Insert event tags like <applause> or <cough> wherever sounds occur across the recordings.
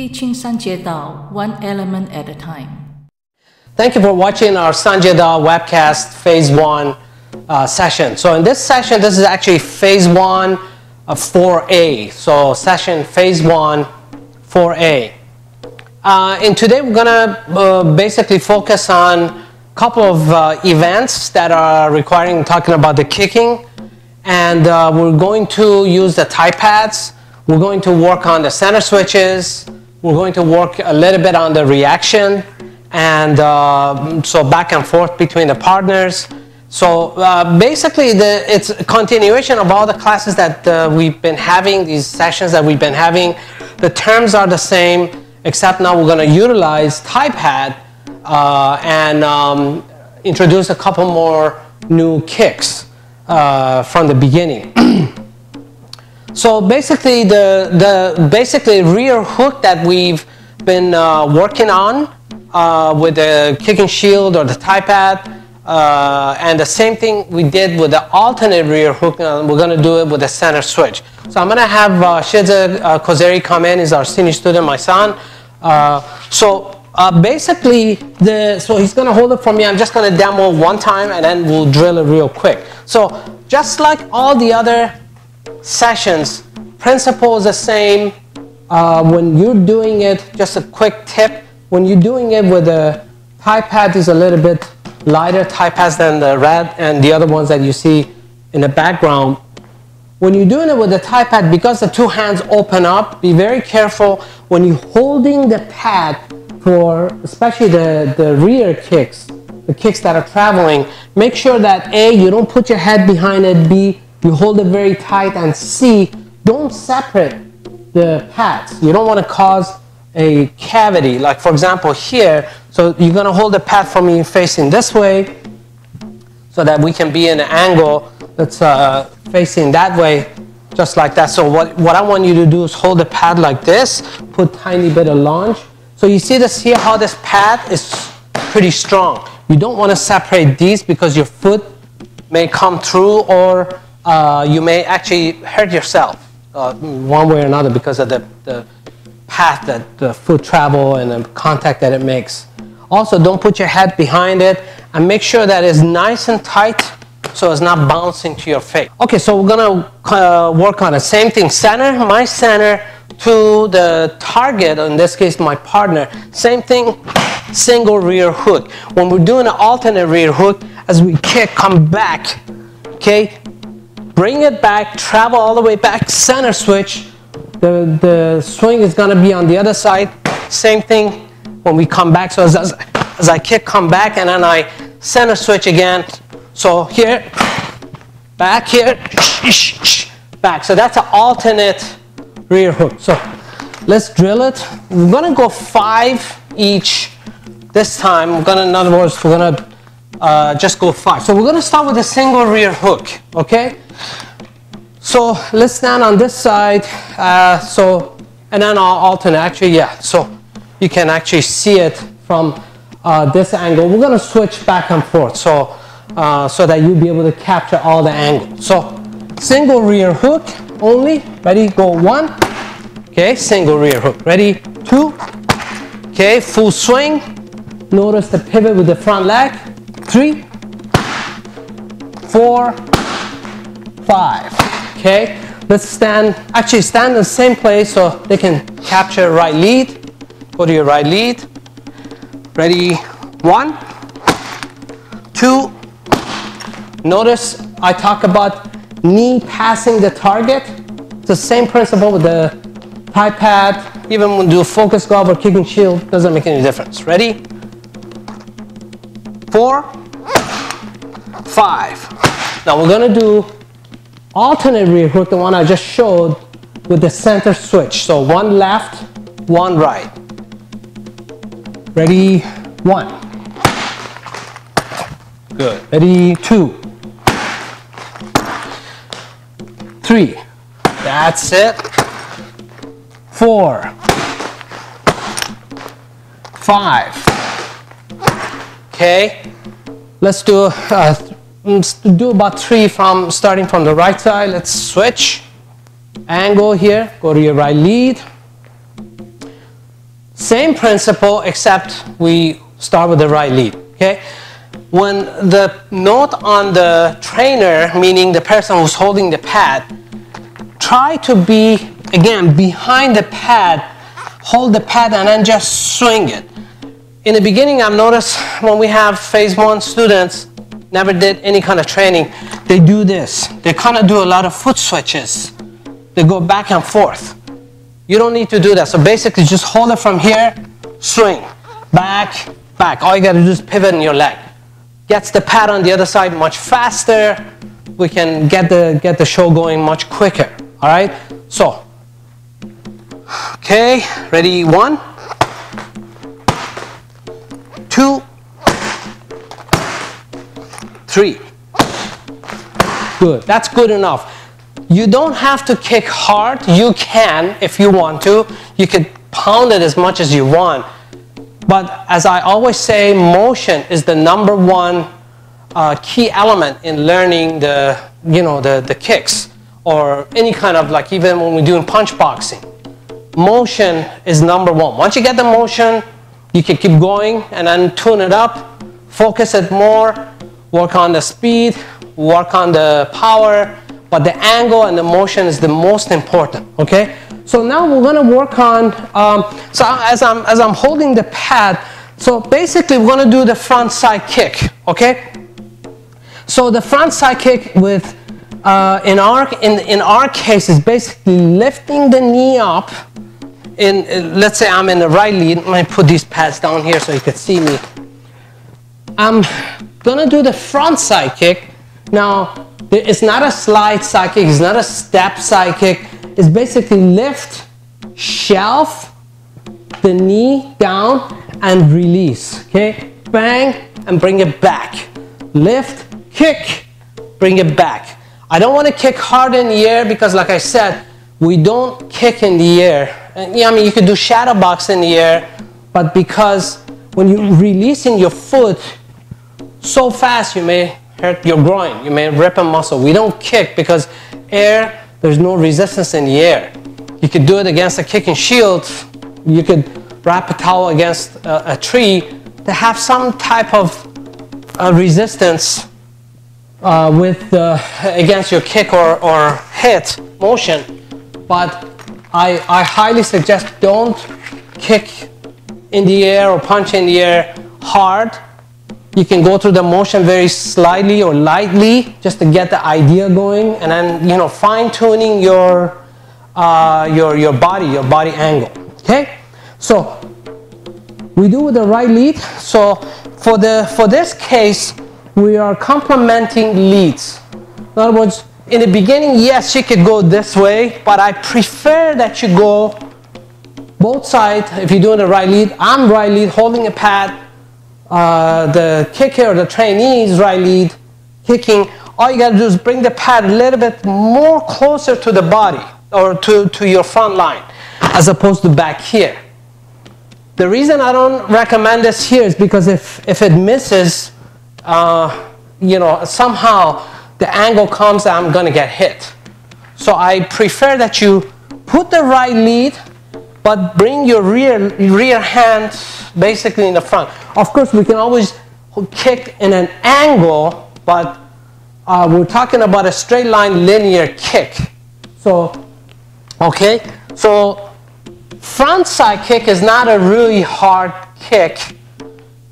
Teaching Dao one element at a time. Thank you for watching our San Jieh Dao webcast phase one uh, session. So in this session, this is actually phase one of 4A. So session phase one, 4A. Uh, and today we're gonna uh, basically focus on a couple of uh, events that are requiring talking about the kicking. And uh, we're going to use the Thai pads. We're going to work on the center switches. We're going to work a little bit on the reaction and uh, so back and forth between the partners. So uh, basically, the, it's a continuation of all the classes that uh, we've been having, these sessions that we've been having. The terms are the same, except now we're going to utilize Thai pad uh, and um, introduce a couple more new kicks uh, from the beginning. <clears throat> So basically, the, the basically rear hook that we've been uh, working on uh, with the kicking shield or the Thai pad, uh, and the same thing we did with the alternate rear hook, uh, we're going to do it with the center switch. So I'm going to have uh, Shiza uh, Khozairy come in, he's our senior student, my son. Uh, so uh, basically, the, so he's going to hold it for me. I'm just going to demo one time and then we'll drill it real quick. So just like all the other sessions, principle is the same. Uh, when you're doing it, just a quick tip, when you're doing it with a Thai pad is a little bit lighter Thai pads than the red and the other ones that you see in the background. When you're doing it with the Thai pad, because the two hands open up, be very careful when you're holding the pad for especially the, the rear kicks, the kicks that are traveling, make sure that A, you don't put your head behind it, B, you hold it very tight and C, don't separate the pads. You don't want to cause a cavity. Like for example here, so you're going to hold the pad for me facing this way so that we can be in an angle that's uh, facing that way, just like that. So what, what I want you to do is hold the pad like this, put tiny bit of launch. So you see this here, how this pad is pretty strong. You don't want to separate these because your foot may come through or uh, you may actually hurt yourself uh, one way or another because of the, the path that the foot travel and the contact that it makes. Also, don't put your head behind it and make sure that it's nice and tight so it's not bouncing to your face. Okay, so we're gonna uh, work on the same thing. Center, my center to the target, in this case my partner. Same thing, single rear hook. When we're doing an alternate rear hook, as we kick, come back, okay? Bring it back, travel all the way back, center switch. The, the swing is gonna be on the other side. Same thing when we come back. So as, as, as I kick, come back, and then I center switch again. So here, back here, back. So that's an alternate rear hook. So let's drill it. We're gonna go five each this time. We're gonna, in other words, we're gonna uh, just go five. So we're gonna start with a single rear hook, okay? So let's stand on this side. Uh, so, and then I'll alternate. Actually, yeah. So you can actually see it from uh, this angle. We're going to switch back and forth so, uh, so that you'll be able to capture all the angles. So single rear hook only. Ready? Go one. Okay, single rear hook. Ready? Two. Okay, full swing. Notice the pivot with the front leg. Three, four, five. Okay, let's stand, actually stand in the same place so they can capture right lead. Go to your right lead. Ready? One, two. Notice I talk about knee passing the target. It's the same principle with the Thai pad. Even when you do focus glove or kicking shield, doesn't make any difference. Ready? Four, five. Now we're gonna do alternate rear hook, the one I just showed with the center switch. So one left, one right. Ready, one. Good. Ready, two. Three. That's it. Four. Five. Okay. Let's do a, let's Mm, do about three from starting from the right side. Let's switch. Angle here. Go to your right lead. Same principle, except we start with the right lead, okay? When the note on the trainer, meaning the person who's holding the pad, try to be, again, behind the pad, hold the pad and then just swing it. In the beginning, I've noticed when we have phase one students, never did any kind of training, they do this. They kind of do a lot of foot switches. They go back and forth. You don't need to do that. So basically, just hold it from here, swing, back, back. All you got to do is pivot in your leg. Gets the pad on the other side much faster. We can get the, get the show going much quicker. All right? So, okay, ready? One, three. Good. That's good enough. You don't have to kick hard. You can if you want to. You can pound it as much as you want. But as I always say, motion is the number one uh, key element in learning the, you know, the, the kicks or any kind of like even when we're doing punch boxing. Motion is number one. Once you get the motion, you can keep going and then tune it up, focus it more, work on the speed, work on the power, but the angle and the motion is the most important, okay? So now we're gonna work on, um, so as I'm, as I'm holding the pad, so basically we're gonna do the front side kick, okay? So the front side kick with, uh, in, our, in, in our case is basically lifting the knee up, in, let's say I'm in the right lead, let me put these pads down here so you can see me. I'm gonna do the front side kick. Now, it's not a slide side kick, it's not a step side kick. It's basically lift, shelf, the knee down, and release. Okay? Bang, and bring it back. Lift, kick, bring it back. I don't want to kick hard in the air because, like I said, we don't kick in the air. And, yeah, I mean, you could do shadow box in the air, but because when you're releasing your foot so fast, you may hurt your groin. You may rip a muscle. We don't kick because air, there's no resistance in the air. You could do it against a kicking shield. You could wrap a towel against a, a tree to have some type of uh, resistance uh, with uh, against your kick or, or hit motion. But I, I highly suggest don't kick in the air or punch in the air hard you can go through the motion very slightly or lightly just to get the idea going and then you know fine tuning your uh, your your body your body angle okay? So we do with the right lead. So for the for this case we are complementing leads. In other words in the beginning yes she could go this way but I prefer that you go both sides. If you're doing the right lead I'm right lead holding a pad uh, the kicker the trainee's right lead kicking, all you got to do is bring the pad a little bit more closer to the body or to, to your front line as opposed to back here. The reason I don't recommend this here is because if, if it misses, uh, you know, somehow the angle comes I'm to get hit. So I prefer that you put the right lead but bring your rear, rear hand basically in the front. Of course, we can always kick in an angle, but uh, we're talking about a straight line linear kick. So, okay, so front side kick is not a really hard kick,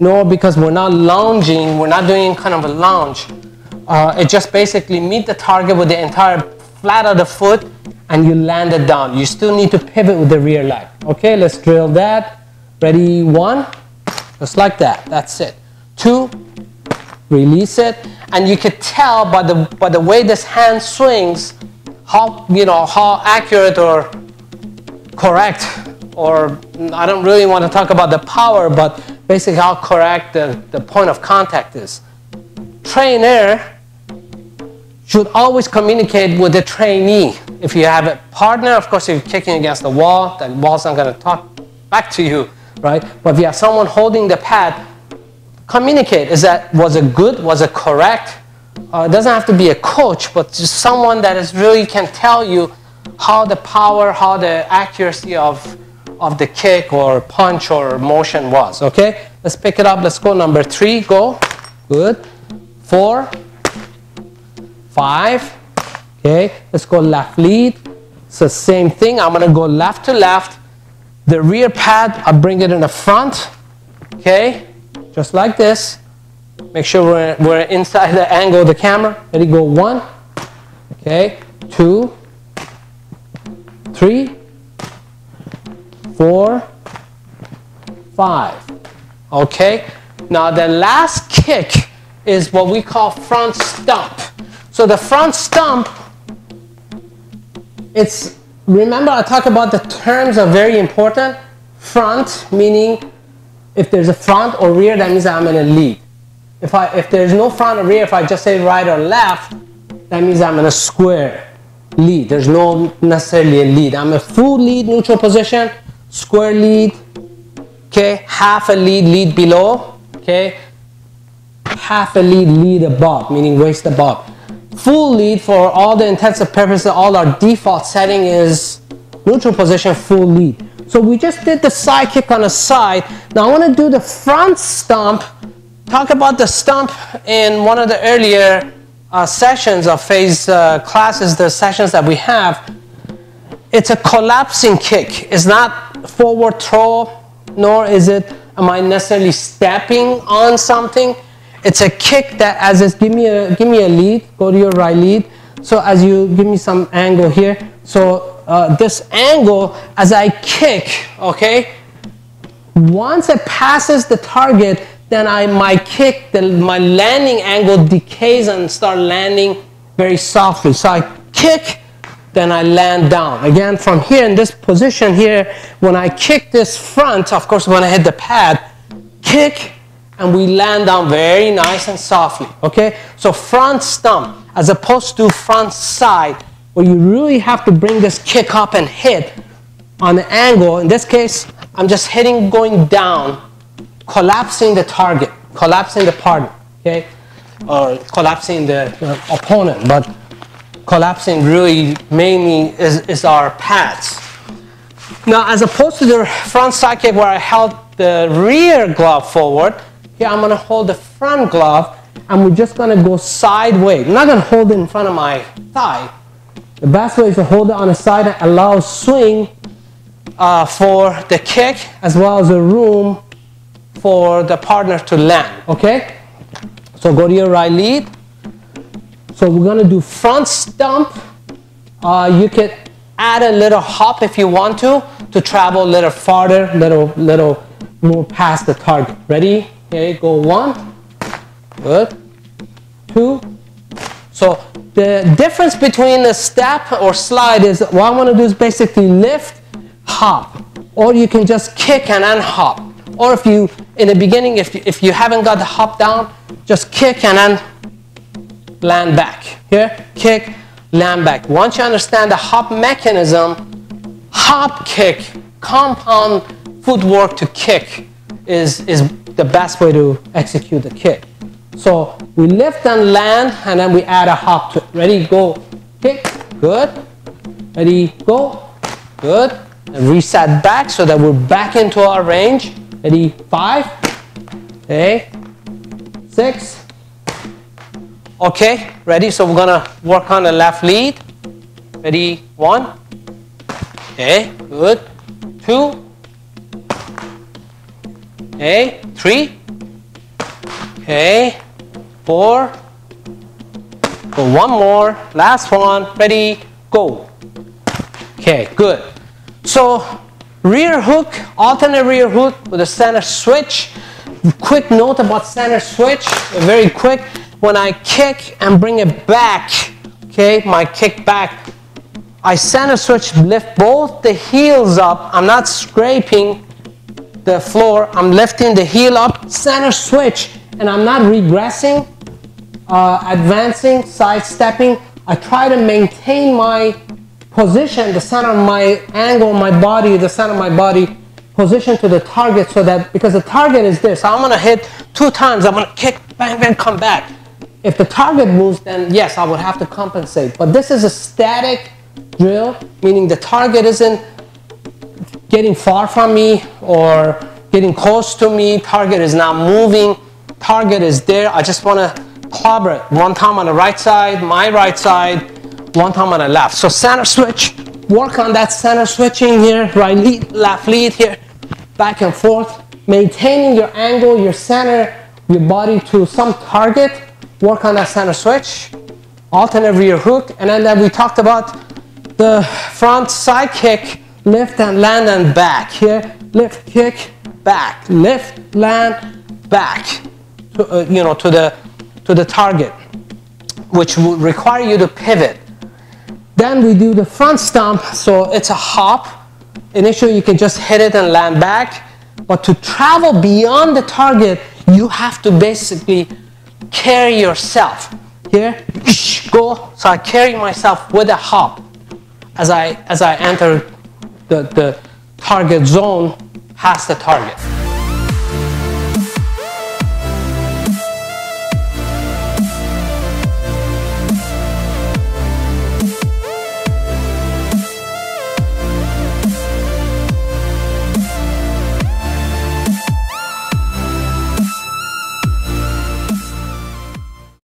nor because we're not lounging, we're not doing kind of a lounge. Uh, it just basically meet the target with the entire flat of the foot and you land it down. You still need to pivot with the rear leg. Okay, let's drill that. Ready, one, just like that, that's it. Two, release it, and you could tell by the, by the way this hand swings how, you know, how accurate or correct, or I don't really want to talk about the power, but basically how correct the, the point of contact is. Trainer should always communicate with the trainee. If you have a partner, of course, if you're kicking against the wall, the wall's not going to talk back to you, right? But if you have someone holding the pad, communicate. Is that was it good? Was it correct? Uh, it doesn't have to be a coach, but just someone that is really can tell you how the power, how the accuracy of of the kick or punch or motion was. Okay, let's pick it up. Let's go number three. Go. Good. Four. Five. Okay, let's go left lead. So same thing. I'm gonna go left to left. The rear pad, I bring it in the front. Okay, just like this. Make sure we're, we're inside the angle of the camera. Ready, go one. Okay, two, three, four, five. Okay, now the last kick is what we call front stomp. So the front stomp, it's, remember I talked about the terms are very important. Front, meaning if there's a front or rear, that means I'm in a lead. If, I, if there's no front or rear, if I just say right or left, that means I'm in a square lead. There's no necessarily a lead. I'm a full lead, neutral position, square lead, okay, half a lead, lead below, okay, half a lead, lead above, meaning waist above. Full lead for all the intents and purposes, all our default setting is neutral position, full lead. So we just did the side kick on the side. Now I want to do the front stomp. Talk about the stomp in one of the earlier uh, sessions of phase uh, classes, the sessions that we have. It's a collapsing kick. It's not forward throw, nor is it am I necessarily stepping on something. It's a kick that as it's give me a give me a lead, go to your right lead. So as you give me some angle here, so uh, this angle as I kick, okay? Once it passes the target, then I my kick, the, my landing angle decays and start landing very softly. So I kick, then I land down. Again, from here in this position here, when I kick this front, of course, when I hit the pad, kick, and we land down very nice and softly. Okay? So front stomp, as opposed to front side, where you really have to bring this kick up and hit on the angle. In this case, I'm just hitting going down, collapsing the target, collapsing the partner, okay? Or collapsing the uh, opponent, but collapsing really mainly is, is our pads. Now, as opposed to the front side kick where I held the rear glove forward, here I'm gonna hold the front glove and we're just gonna go sideways. I'm not gonna hold it in front of my thigh, the best way is to hold it on the side and allow swing uh, for the kick as well as the room for the partner to land, okay? So go to your right lead. So we're gonna do front stomp. Uh, you could add a little hop if you want to, to travel a little farther, little, little more past the target. Ready? Okay, go one, good, two. So the difference between a step or slide is what I want to do is basically lift, hop, or you can just kick and then hop. Or if you, in the beginning, if you, if you haven't got the hop down, just kick and then land back. Here, kick, land back. Once you understand the hop mechanism, hop kick, compound footwork to kick is, is the best way to execute the kick. So we lift and land, and then we add a hop to it. Ready, go, kick, good. Ready, go, good. And reset back so that we're back into our range. Ready, five, okay, six. Okay, ready? So we're gonna work on the left lead. Ready, one. Okay, good. Two. Okay, three. Okay, four. Go one more, last one, ready, go. Okay, good. So rear hook, alternate rear hook with a center switch. Quick note about center switch, very quick. When I kick and bring it back, okay, my kick back, I center switch, lift both the heels up. I'm not scraping the floor. I'm lifting the heel up, center switch, and I'm not regressing, uh, advancing, sidestepping. I try to maintain my position, the center of my angle, my body, the center of my body, position to the target so that, because the target is this, I'm gonna hit two times, I'm gonna kick, bang, bang, come back. If the target moves, then yes, I would have to compensate. But this is a static drill, meaning the target isn't getting far from me or getting close to me. Target is not moving. Target is there. I just want to clobber it. One time on the right side, my right side, one time on the left. So center switch, work on that center switching here, right lead, left lead here, back and forth. Maintaining your angle, your center, your body to some target. Work on that center switch. Alternate rear hook. And then we talked about the front side kick, lift and land and back. Here, lift, kick, back. left land, back. To, uh, you know, to the to the target, which would require you to pivot. Then we do the front stomp, so it's a hop. Initially, you can just hit it and land back, but to travel beyond the target, you have to basically carry yourself. Here, go. So I carry myself with a hop as I as I enter the, the target zone has the target.